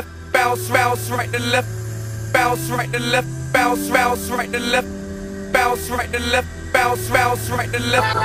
left, bounce, bounce right to left, bounce right to left, bounce, bounce right to left, bounce right to left, bounce, bounce right to left.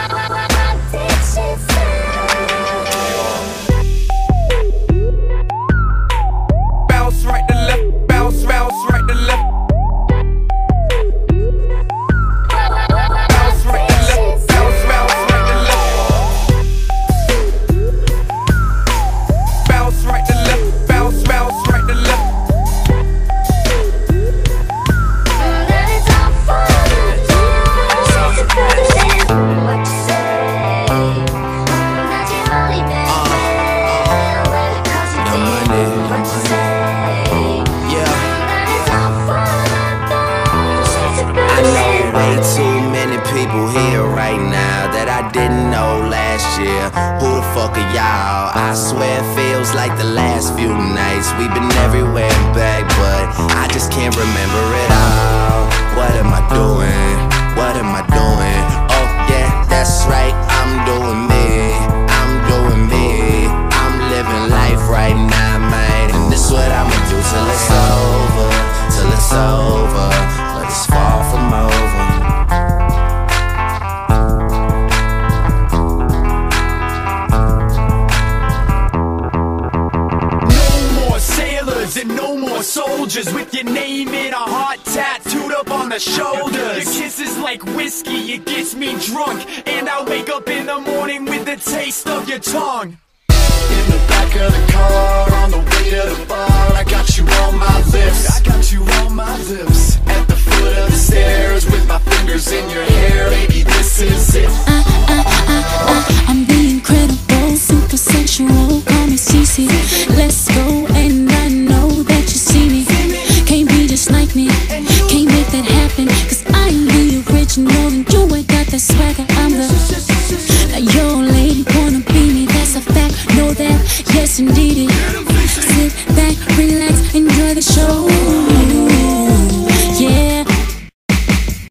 Didn't know last year. Who the fuck are y'all? I swear it feels like the last few nights. We've been everywhere and back, but I just can't remember and no more soldiers with your name in a heart tattooed up on the shoulders. Your kiss is like whiskey, it gets me drunk, and I wake up in the morning with the taste of your tongue. In the back of the car, on the way to the bar, I got you on my lips. I got you on my lips. At the foot of the stairs, with my fingers in your hair, baby, this is it. I, I, I, I, I'm the incredible, super sensual, call me CC. Let's a show.